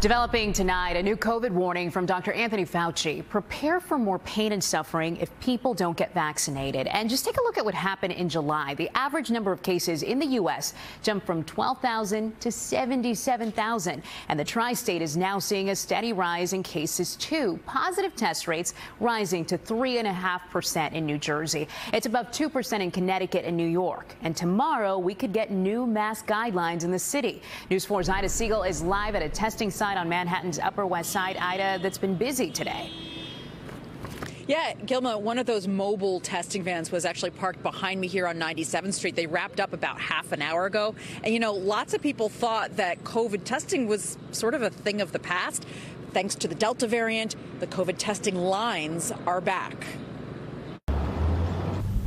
Developing tonight, a new COVID warning from Dr. Anthony Fauci. Prepare for more pain and suffering if people don't get vaccinated. And just take a look at what happened in July. The average number of cases in the U.S. jumped from 12,000 to 77,000. And the tri state is now seeing a steady rise in cases, too. Positive test rates rising to 3.5% in New Jersey. It's above 2% in Connecticut and New York. And tomorrow, we could get new mask guidelines in the city. News 4's Ida Siegel is live at a testing site on Manhattan's Upper West Side, Ida, that's been busy today. Yeah, Gilma, one of those mobile testing vans was actually parked behind me here on 97th Street. They wrapped up about half an hour ago. And, you know, lots of people thought that COVID testing was sort of a thing of the past. Thanks to the Delta variant, the COVID testing lines are back.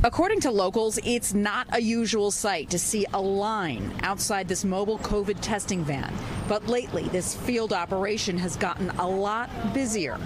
According to locals, it's not a usual sight to see a line outside this mobile COVID testing van. But lately, this field operation has gotten a lot busier.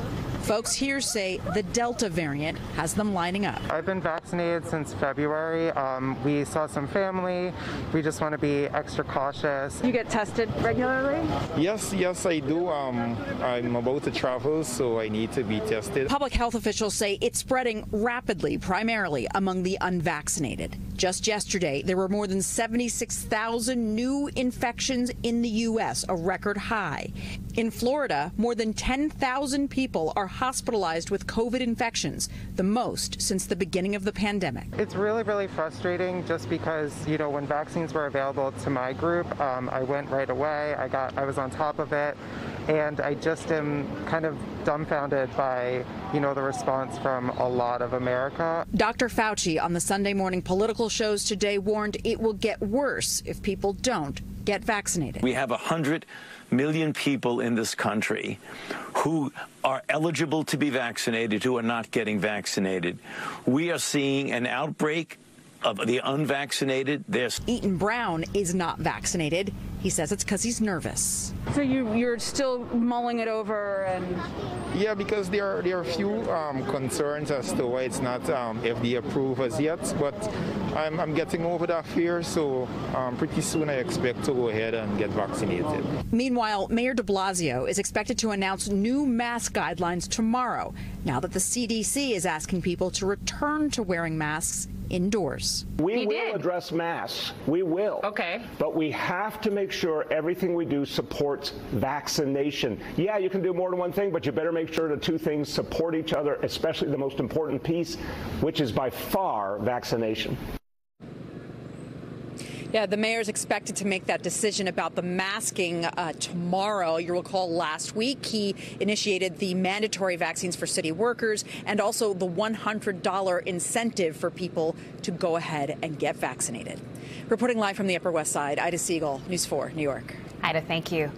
Folks here say the Delta variant has them lining up. I've been vaccinated since February. Um, we saw some family. We just want to be extra cautious. You get tested regularly? Yes, yes, I do. Um, I'm about to travel, so I need to be tested. Public health officials say it's spreading rapidly, primarily among the unvaccinated. Just yesterday, there were more than 76,000 new infections in the U.S., a record high. In Florida, more than 10,000 people are hospitalized with COVID infections, the most since the beginning of the pandemic. It's really, really frustrating just because, you know, when vaccines were available to my group, um, I went right away. I got, I was on top of it. And I just am kind of dumbfounded by, you know, the response from a lot of America. Dr. Fauci on the Sunday morning political shows today warned it will get worse if people don't get vaccinated. We have 100 million people in this country who are eligible to be vaccinated who are not getting vaccinated. We are seeing an outbreak of the unvaccinated. There's Eaton Brown is not vaccinated. He says it's because he's nervous. So you, you're still mulling it over and. Yeah, because there are there are a few um, concerns as to why it's not um, FDA approved as yet, but I'm, I'm getting over that fear. So um, pretty soon I expect to go ahead and get vaccinated. Meanwhile, Mayor De Blasio is expected to announce new mask guidelines tomorrow. Now that the CDC is asking people to return to wearing masks indoors. We He will did. address masks. We will. Okay. But we have to make sure everything we do supports vaccination. Yeah, you can do more than one thing, but you better make sure the two things support each other, especially the most important piece, which is by far vaccination. Yeah, the mayor is expected to make that decision about the masking uh, tomorrow. You recall last week he initiated the mandatory vaccines for city workers and also the $100 incentive for people to go ahead and get vaccinated. Reporting live from the Upper West Side, Ida Siegel, News 4, New York. Ida, thank you.